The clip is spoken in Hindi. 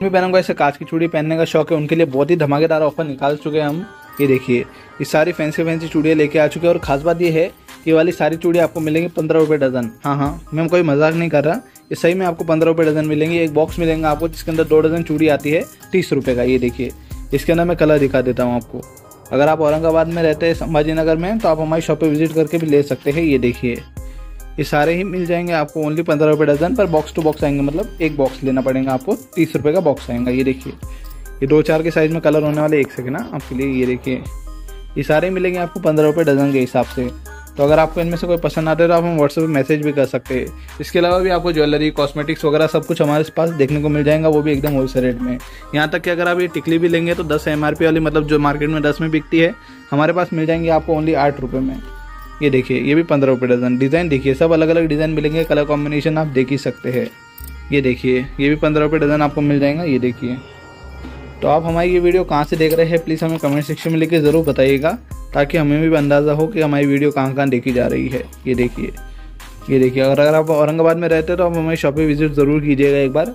भी बहनों को ऐसे कांच की चूड़ी पहनने का शौक है, उनके लिए बहुत ही धमाकेदार ऑफ़र निकाल चुके हैं हम। ये देखिए, ये सारी फैंसी फैंसी चूड़ियाँ लेके आ चुके हैं, और खास बात ये है, ये वाली सारी चूड़ी आपको मिलेंगी पंद्रह रुपये डजन। हाँ हाँ मैं कोई मज़ाक नहीं कर रहा, ये सही में आपको पंद्रह रुपये डजन मिलेंगे, एक बॉक्स मिलेंगे आपको, जिसके अंदर दो डजन चूड़ी आती है, तीस रुपये का, ये देखिए। इसके अंदर मैं कलर दिखा देता हूँ आपको। अगर आप औरंगाबाद में रहते हैं संभाजी नगर में तो आप हमारी शॉप पे विज़िट करके भी ले सकते हैं, ये देखिए। ये सारे ही मिल जाएँगे आपको ओनली पंद्रह रुपये डजन, पर बॉक्स टू बॉक्स आएँगे मतलब एक बॉक्स लेना पड़ेगा आपको, तीस रुपये का बॉक्स आएगा, ये देखिए। ये दो चार के साइज़ में कलर होने वाले एक सेकेंड ना आपके लिए ये देखिए। ये सारे मिलेंगे आपको पंद्रह रुपये डजन के हिसाब से। तो अगर आपको इनमें से कोई पसंद आता है तो आप हम व्हाट्सएप पर मैसेज भी कर सकते हैं। इसके अलावा भी आपको ज्वेलरी कॉस्मेटिक्स वगैरह सब कुछ हमारे पास देखने को मिल जाएगा, वो भी एकदम होलसेल रेट में। यहाँ तक कि अगर आप ये टिकली भी लेंगे तो दस एम वाली मतलब जो मार्केट में दस में बिकती है, हमारे पास मिल जाएँगी आपको ओनली आठ रुपये में। ये देखिए, ये भी पंद्रह रुपये डजन डिज़ाइन देखिए, सब अलग अलग डिज़ाइन मिलेंगे कलर कॉम्बिनेशन आप देख ही सकते हैं। ये देखिए, ये भी पंद्रह रुपये डजन आपको मिल जाएगा, ये देखिए। तो आप हमारी ये वीडियो कहाँ से देख रहे हैं प्लीज़ हमें कमेंट सेक्शन में लिख ज़रूर बताइएगा, ताकि हमें भी अंदाज़ा हो कि हमारी वीडियो कहाँ कहाँ देखी जा रही है। ये देखिए ये देखिए, अगर अगर आप औरंगाबाद में रहते हैं तो आप हमारी शॉप पे विज़िट ज़रूर कीजिएगा एक बार।